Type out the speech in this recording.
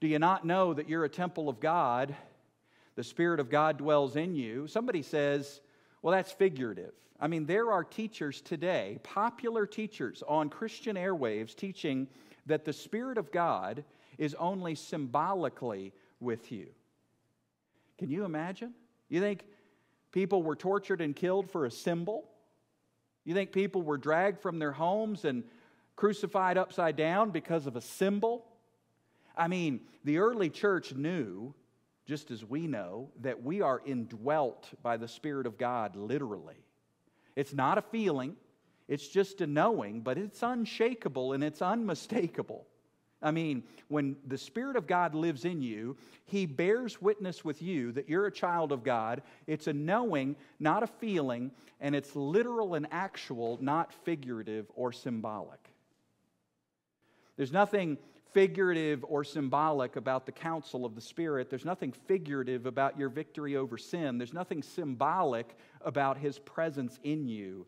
Do you not know that you're a temple of God? The Spirit of God dwells in you. Somebody says, well, that's figurative. I mean, there are teachers today, popular teachers on Christian airwaves, teaching that the Spirit of God is only symbolically with you. Can you imagine? You think people were tortured and killed for a symbol? You think people were dragged from their homes and crucified upside down because of a symbol? I mean, the early church knew, just as we know, that we are indwelt by the Spirit of God literally. It's not a feeling, it's just a knowing, but it's unshakable and it's unmistakable. I mean, when the Spirit of God lives in you, He bears witness with you that you're a child of God. It's a knowing, not a feeling, and it's literal and actual, not figurative or symbolic. There's nothing figurative or symbolic about the counsel of the Spirit. There's nothing figurative about your victory over sin. There's nothing symbolic about His presence in you